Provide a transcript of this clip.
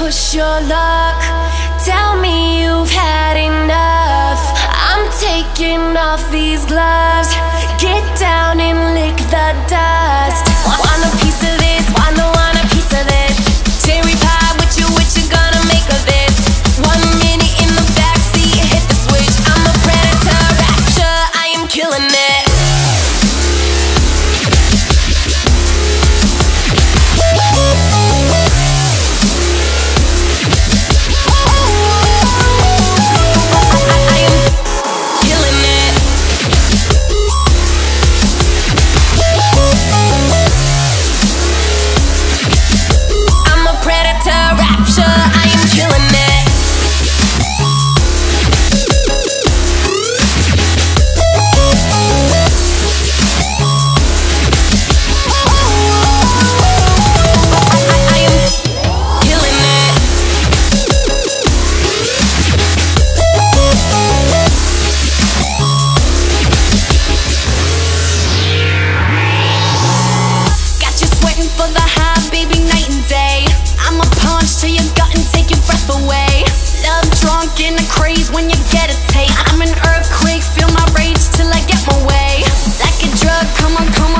push your luck. Tell me you've had enough. I'm taking off these gloves. Get down and lick the dust. For the high, baby, night and day. I'ma punch till your gut and take your breath away. Love drunk in a craze when you get a taste. I'm an earthquake, feel my rage till I get my way. Like a drug, come on, come on.